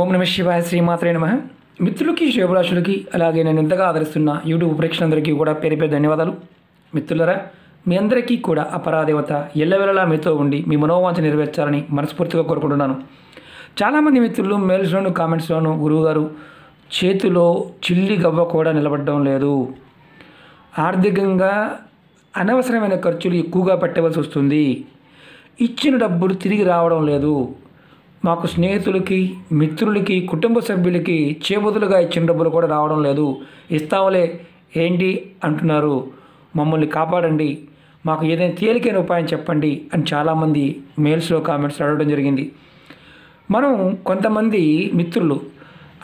ఓం నమ శివాయ శ్రీమాత్రే నమ. మిత్రులకి శుభరాశులకి అలాగే నేను ఎంతగా ఆదరిస్తున్న యూట్యూబ్ ప్రేక్షకులందరికీ కూడా పేరు పేరు ధన్యవాదాలు. మిత్రులరా మీ అందరికీ కూడా అపరాదేవత ఎల్లవెల్లలా మీతో ఉండి మీ మనోవాంఛ నెరవేర్చాలని మనస్ఫూర్తిగా కోరుకుంటున్నాను. చాలామంది మిత్రులు మెయిల్స్లోను కామెంట్స్లోను గురువుగారు చేతిలో చిల్లి గవ్వ కూడా నిలబడడం లేదు. ఆర్థికంగా అనవసరమైన ఖర్చులు ఎక్కువగా పెట్టవలసి వస్తుంది. ఇచ్చిన డబ్బులు తిరిగి రావడం లేదు. మాకు స్నేహితులకి మిత్రులకి కుటుంబ సభ్యులకి చేబదులుగా ఇచ్చిన డబ్బులు కూడా రావడం లేదు. ఇస్తాములే ఏంటి అంటున్నారు. మమ్మల్ని కాపాడండి. మాకు ఏదైనా తేలికైన ఉపాయం చెప్పండి అని చాలామంది మెయిల్స్లో కామెంట్స్ అడగడం జరిగింది. మనం కొంతమంది మిత్రులు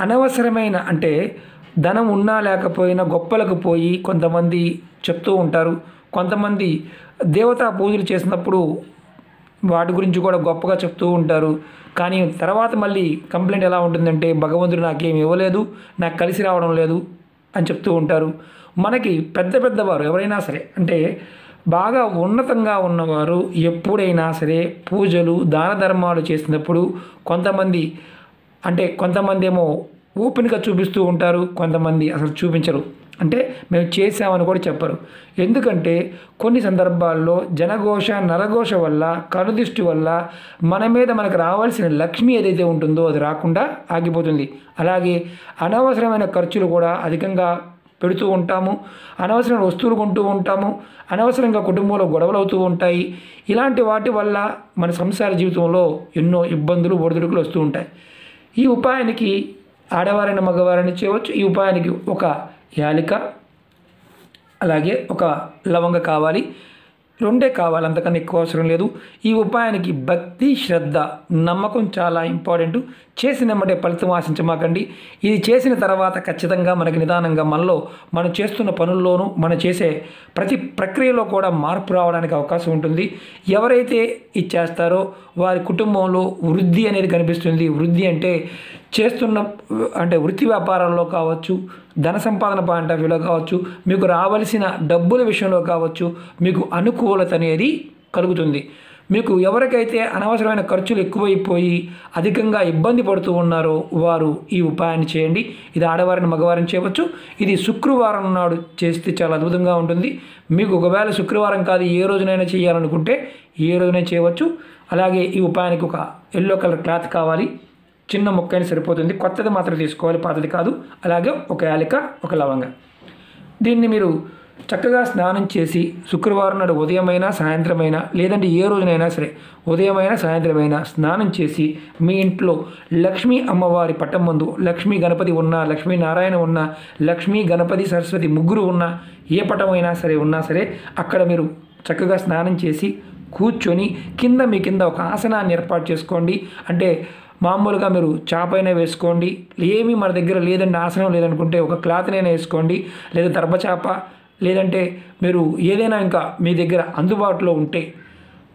అనవసరమైన అంటే ధనం ఉన్నా లేకపోయినా గొప్పలకు పోయి కొంతమంది చెప్తూ ఉంటారు. కొంతమంది దేవతా పూజలు చేసినప్పుడు వాటి గురించి కూడా గొప్పగా చెప్తూ ఉంటారు. కానీ తర్వాత మళ్ళీ కంప్లైంట్ ఎలా ఉంటుందంటే భగవంతుడు నాకేం ఇవ్వలేదు నాకు కలిసి రావడం లేదు అని చెప్తూ ఉంటారు. మనకి పెద్ద పెద్దవారు ఎవరైనా సరే అంటే బాగా ఉన్నతంగా ఉన్నవారు ఎప్పుడైనా సరే పూజలు దాన ధర్మాలు చేసినప్పుడు కొంతమంది అంటే కొంతమంది ఏమో ఓపెన్గా చూపిస్తూ ఉంటారు కొంతమంది అసలు చూపించరు. అంటే మేము చేసామని కూడా చెప్పరు. ఎందుకంటే కొన్ని సందర్భాల్లో జనఘోష నరఘోష వల్ల కనుదృష్టి వల్ల మన మీద మనకు రావాల్సిన లక్ష్మి ఏదైతే ఉంటుందో అది రాకుండా ఆగిపోతుంది. అలాగే అనవసరమైన ఖర్చులు కూడా అధికంగా పెడుతూ ఉంటాము. అనవసరమైన వస్తువులు కొంటూ ఉంటాము. అనవసరంగా కుటుంబంలో గొడవలు అవుతూ ఉంటాయి. ఇలాంటి వాటి వల్ల మన సంసార జీవితంలో ఎన్నో ఇబ్బందులు ఒడిదుడుకులు వస్తూ ఉంటాయి. ఈ ఉపాయానికి ఆడవారైన మగవారిని చేయవచ్చు. ఈ ఉపాయానికి ఒక యాలిక అలాగే ఒక లవంగ కావాలి. రెండే కావాలి అంతకన్నా ఎక్కువ అవసరం లేదు. ఈ ఉపాయానికి భక్తి శ్రద్ధ నమ్మకం చాలా ఇంపార్టెంట్. చేసినమ్మటే ఫలితం ఆశించమాకండి. ఇది చేసిన తర్వాత ఖచ్చితంగా మనకి నిదానంగా మనలో మనం చేస్తున్న పనుల్లోనూ మనం చేసే ప్రతి ప్రక్రియలో కూడా మార్పు రావడానికి అవకాశం ఉంటుంది. ఎవరైతే ఇది చేస్తారో వారి కుటుంబంలో వృద్ధి అనేది కనిపిస్తుంది. వృద్ధి అంటే చేస్తున్న అంటే వృత్తి వ్యాపారాల్లో కావచ్చు ధన సంపాదన పాయింట్ ఆఫ్ వ్యూలో కావచ్చు మీకు రావలసిన డబ్బుల విషయంలో కావచ్చు మీకు అనుకూలత అనేది కలుగుతుంది. మీకు ఎవరికైతే అనవసరమైన ఖర్చులు ఎక్కువైపోయి అధికంగా ఇబ్బంది పడుతూ ఉన్నారో వారు ఈ ఉపాయాన్ని చేయండి. ఇది ఆడవారిని మగవారిని చేయవచ్చు. ఇది శుక్రవారం నాడు చేస్తే చాలా అద్భుతంగా ఉంటుంది. మీకు ఒకవేళ శుక్రవారం కాదు ఏ రోజునైనా చేయాలనుకుంటే ఏ రోజునైనా చేయవచ్చు. అలాగే ఈ ఉపాయానికి ఒక ఎల్లో కలర్ క్లాత్ కావాలి. చిన్న ముక్క అయినా సరిపోతుంది. కొత్తది మాత్రం తీసుకోవాలి. పాతది కాదు. అలాగే ఒక యాలిక ఒక లవంగ. దీన్ని మీరు చక్కగా స్నానం చేసి శుక్రవారం నాడు ఉదయమైనా సాయంత్రమైనా లేదంటే ఏ రోజునైనా సరే ఉదయమైనా సాయంత్రమైనా స్నానం చేసి మీ ఇంట్లో లక్ష్మీ అమ్మవారి పట్టం ముందు లక్ష్మీ గణపతి ఉన్నా లక్ష్మీ నారాయణ ఉన్నా లక్ష్మీ గణపతి సరస్వతి ముగ్గురు ఉన్నా ఏ పటమైనా సరే ఉన్నా సరే అక్కడ మీరు చక్కగా స్నానం చేసి కూర్చొని కింద మీ కింద ఒక ఆసనాన్ని ఏర్పాటు చేసుకోండి. అంటే మామూలుగా మీరు చాపైనా వేసుకోండి. ఏమీ మన దగ్గర లేదండి ఆసనం లేదనుకుంటే ఒక క్లాత్నైనా వేసుకోండి. లేదా దర్భచాప లేదంటే మీరు ఏదైనా ఇంకా మీ దగ్గర అందుబాటులో ఉంటే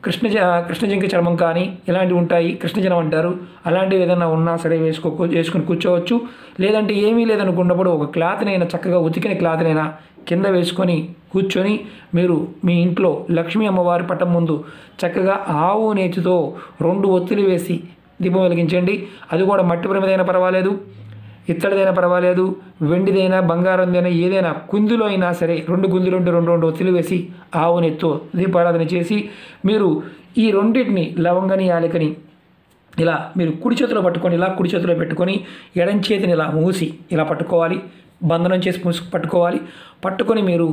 కృష్ణ కృష్ణజింక చర్మం కానీ ఇలాంటివి ఉంటాయి. కృష్ణజనం అంటారు. అలాంటివి ఏదైనా ఉన్నా సరే వేసుకో వేసుకొని కూర్చోవచ్చు. లేదంటే ఏమీ లేదనుకున్నప్పుడు ఒక క్లాత్నైనా చక్కగా ఉతికిన క్లాత్నైనా కింద వేసుకొని కూర్చొని మీరు మీ ఇంట్లో లక్ష్మీ అమ్మవారి పట్టం ముందు చక్కగా ఆవు నేతితో రెండు ఒత్తులు వేసి దీపం వెలిగించండి. అది కూడా మట్టి ప్రమిదైనా పర్వాలేదు ఇత్తడిదైనా పర్వాలేదు వెండిదైనా బంగారందైనా ఏదైనా కుందులో అయినా సరే రెండు గుందులు రెండు రెండు రెండు ఒత్తులు వేసి ఆవునెత్తో దీపారాధన చేసి మీరు ఈ రెండింటిని లవంగని యాలకని ఇలా మీరు కుడి చేతిలో పట్టుకొని ఇలా కుడి చేతిలో పెట్టుకొని ఎడం చేతిని ఇలా మూసి ఇలా పట్టుకోవాలి. బంధనం చేసి మూసి పట్టుకోవాలి. పట్టుకొని మీరు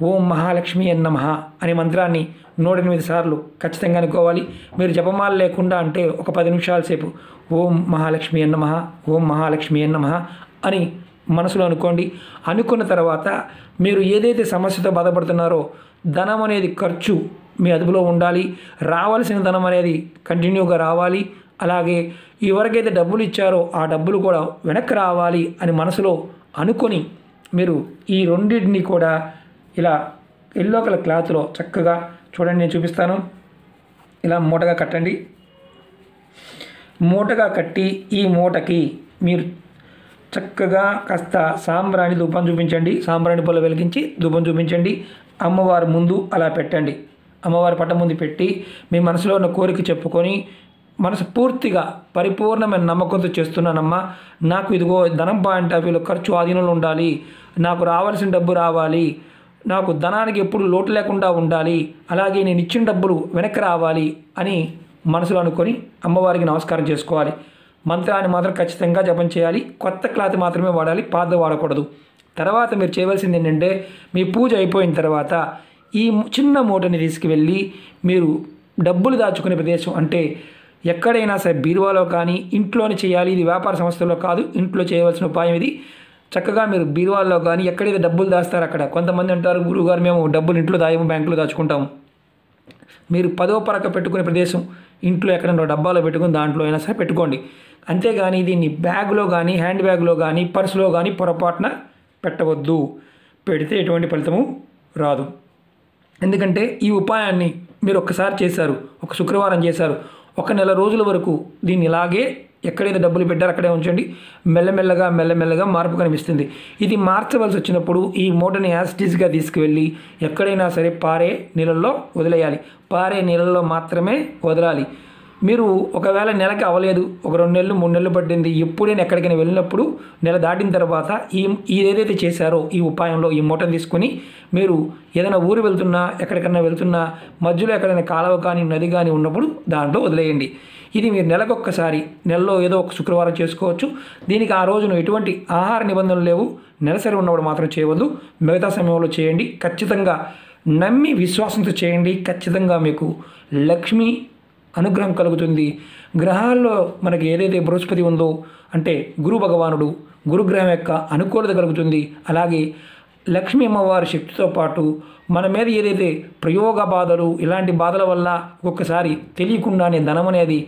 ఓం మహాలక్ష్మి నమః అనే మంత్రాన్ని నూట ఎనిమిది సార్లు ఖచ్చితంగా అనుకోవాలి. మీరు జపమాల లేకుండా అంటే ఒక పది నిమిషాల సేపు ఓం మహాలక్ష్మి నమః ఓం మహాలక్ష్మి నమః అని మనసులో అనుకోండి. అనుకున్న తర్వాత మీరు ఏదైతే సమస్యతో బాధపడుతున్నారో ధనం అనేది ఖర్చు మీ అదుపులో ఉండాలి. రావాల్సిన ధనం అనేది కంటిన్యూగా రావాలి. అలాగే ఎవరికైతే డబ్బులు ఇచ్చారో ఆ డబ్బులు కూడా వెనక్కి రావాలి అని మనసులో అనుకొని మీరు ఈ రెండింటిని కూడా ఇలా ఎల్లో కలర్ క్లాత్లో చక్కగా చూడండి నేను చూపిస్తాను. ఇలా మూటగా కట్టండి. మూటగా కట్టి ఈ మూటకి మీరు చక్కగా కాస్త సాంబ్రాణి ధూపం చూపించండి. సాంబ్రాణి పొల వెలిగించి ధూపం చూపించండి. అమ్మవారి ముందు అలా పెట్టండి. అమ్మవారి పట్ట ముందు పెట్టి మీ మనసులో ఉన్న కోరిక చెప్పుకొని మనసు పూర్తిగా పరిపూర్ణమైన నమ్మకంతో చేస్తున్నానమ్మా. నాకు ఇదిగో ధనం పాయింట్ ఆఫ్ వ్యూలో ఖర్చు ఆధీనంలో ఉండాలి. నాకు రావాల్సిన డబ్బు రావాలి. నాకు ధనానికి ఎప్పుడు లోటు లేకుండా ఉండాలి అలాగే నేను ఇచ్చిన డబ్బులు వెనక్కి రావాలి అని మనసులో అనుకొని అమ్మవారికి నమస్కారం చేసుకోవాలి. మంత్రాన్ని మాత్రం ఖచ్చితంగా జపం చేయాలి. కొత్త క్లాత్ మాత్రమే వాడాలి. పాత వాడకూడదు. తర్వాత మీరు చేయవలసింది ఏంటంటే మీ పూజ అయిపోయిన తర్వాత ఈ చిన్న మూటని తీసుకువెళ్ళి మీరు డబ్బులు దాచుకునే ప్రదేశం అంటే ఎక్కడైనా సరే బీరువాలో కానీ ఇంట్లోనే చేయాలి. ఇది వ్యాపార సంస్థలో కాదు. ఇంట్లో చేయవలసిన ఉపాయం ఇది. చక్కగా మీరు బీరువాల్లో కానీ ఎక్కడైతే డబ్బులు దాస్తారు అక్కడ కొంతమంది అంటారు గురువుగారు మేము డబ్బులు ఇంట్లో దాయము బ్యాంకులో దాచుకుంటాము. మీరు పదో పరక పెట్టుకునే ప్రదేశం ఇంట్లో ఎక్కడైనా డబ్బాలో పెట్టుకుని దాంట్లో అయినా సరే పెట్టుకోండి. అంతేగాని దీన్ని బ్యాగ్లో కానీ హ్యాండ్ బ్యాగ్లో కానీ పర్సులో కానీ పొరపాటున పెట్టవద్దు. పెడితే ఎటువంటి ఫలితము రాదు. ఎందుకంటే ఈ ఉపాయాన్ని మీరు ఒక్కసారి చేశారు ఒక శుక్రవారం చేశారు ఒక నెల రోజుల వరకు దీన్ని ఇలాగే ఎక్కడైతే డబ్బులు పెట్టారో అక్కడే ఉంచండి. మెల్లమెల్లగా మెల్లమెల్లగా మార్పు కనిపిస్తుంది. ఇది మార్చవలసి వచ్చినప్పుడు ఈ మూటని యాసిటీస్గా తీసుకువెళ్ళి ఎక్కడైనా సరే పారే నీళ్ళల్లో వదిలేయాలి. పారే నీళ్ళల్లో మాత్రమే వదలాలి. మీరు ఒకవేళ నెలకి అవ్వలేదు ఒక రెండు నెలలు మూడు నెలలు పట్టింది ఎప్పుడైనా ఎక్కడికైనా వెళ్ళినప్పుడు నెల దాటిన తర్వాత ఈ ఏదైతే చేశారో ఈ ఉపాయంలో ఈ మూటను తీసుకొని మీరు ఏదైనా ఊరు వెళ్తున్నా ఎక్కడికైనా వెళ్తున్నా మధ్యలో ఎక్కడైనా కాలువ కానీ నది కానీ ఉన్నప్పుడు దాంట్లో వదిలేయండి. ఇది మీరు నెలకొక్కసారి నెలలో ఏదో ఒక శుక్రవారం చేసుకోవచ్చు. దీనికి ఆ రోజున ఎటువంటి ఆహార నిబంధనలు లేవు. నెలసరి ఉన్నప్పుడు మాత్రం చేయవద్దు. మిగతా సమయంలో చేయండి. ఖచ్చితంగా నమ్మి విశ్వాసంతో చేయండి. ఖచ్చితంగా మీకు లక్ష్మి అనుగ్రహం కలుగుతుంది. గ్రహాల్లో మనకి ఏదైతే బృహస్పతి ఉందో అంటే గురు భగవానుడు గురుగ్రహం యొక్క అనుకూలత కలుగుతుంది. అలాగే లక్ష్మీ అమ్మవారి శక్తితో పాటు మన మీద ఏదైతే ప్రయోగ బాధలు ఇలాంటి బాధల వల్ల ఒక్కొక్కసారి తెలియకుండానే ధనం అనేది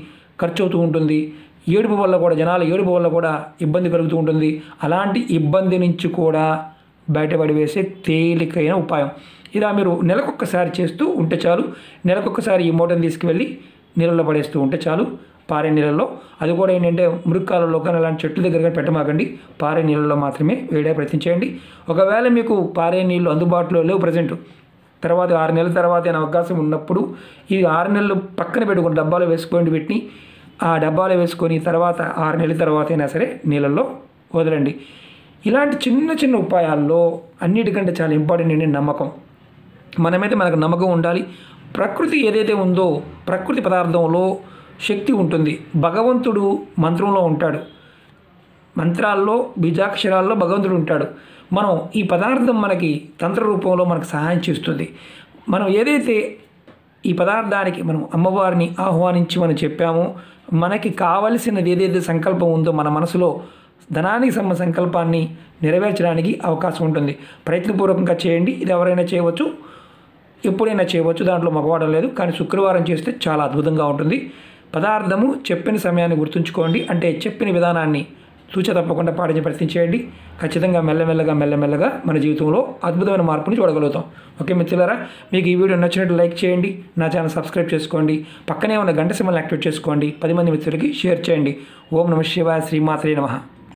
ఖర్చు అవుతూ ఉంటుంది. ఏడుపు వల్ల కూడా జనాల ఏడుపు వల్ల కూడా ఇబ్బంది కలుగుతూ ఉంటుంది. అలాంటి ఇబ్బంది నుంచి కూడా బయటపడి వేసే తేలికైన ఉపాయం. ఇలా మీరు నెలకొక్కసారి చేస్తూ ఉంటే చాలు. నెలకొక్కసారి ఈ మూటను తీసుకువెళ్ళి నీళ్ళలో పడేస్తూ ఉంటే చాలు. పారే నీళ్ళలో. అది కూడా ఏంటంటే మురుక్కాలలో కానీ అలాంటి చెట్ల దగ్గర కానీ పెట్టమాకండి. పారే నీళ్ళలో మాత్రమే వేడే ప్రయత్నించేయండి. ఒకవేళ మీకు పారే నీళ్ళు అందుబాటులో లేవు ప్రజెంట్ తర్వాత ఆరు నెలల తర్వాత అయినా అవకాశం ఉన్నప్పుడు ఈ ఆరు నెలలు పక్కన పెట్టుకుని డబ్బాలో వేసుకోండి పెట్టి ఆ డబ్బాలో వేసుకొని తర్వాత ఆరు నెలల తర్వాత అయినా సరే నీళ్ళల్లో వదలండి. ఇలాంటి చిన్న చిన్న ఉపాయాల్లో అన్నిటికంటే చాలా ఇంపార్టెంట్ ఏంటి నమ్మకం. మనమైతే మనకు నమ్మకం ఉండాలి ప్రకృతి ఏదైతే ఉందో ప్రకృతి పదార్థంలో శక్తి ఉంటుంది. భగవంతుడు మంత్రంలో ఉంటాడు. మంత్రాల్లో బీజాక్షరాల్లో భగవంతుడు ఉంటాడు. మనం ఈ పదార్థం మనకి తంత్ర రూపంలో మనకు సహాయం చేస్తుంది. మనం ఏదైతే ఈ పదార్థానికి మనం అమ్మవారిని ఆహ్వానించి మనం చెప్పామో మనకి కావలసినది ఏదైతే సంకల్పం ఉందో మన మనసులో ధనానికి సంబంధ సంకల్పాన్ని నెరవేర్చడానికి అవకాశం ఉంటుంది. ప్రయత్నపూర్వకంగా చేయండి. ఇది ఎవరైనా చేయవచ్చు ఎప్పుడైనా చేయవచ్చు. దాంట్లో మగవాడం లేదు. కానీ శుక్రవారం చేస్తే చాలా అద్భుతంగా ఉంటుంది. పదార్థము చెప్పిన సమయాన్ని గుర్తుంచుకోండి. అంటే చెప్పిన విధానాన్ని తూచ తప్పకుండా పాటించి ప్రయత్నించేయండి ఖచ్చితంగా మెల్లమెల్లగా మెల్లమెల్లగా మన జీవితంలో అద్భుతమైన మార్పుని చూడగలుగుతాం. ఓకే మిత్రులారా మీకు ఈ వీడియో నచ్చినట్టు లైక్ చేయండి నా ఛానల్ సబ్స్క్రైబ్ చేసుకోండి పక్కనే ఉన్న గంట సింబల్ని యాక్టివేట్ చేసుకోండి పది మంది మిత్రులకి షేర్ చేయండి. ఓం నమ శివాయ శ్రీమాత్రే నమః.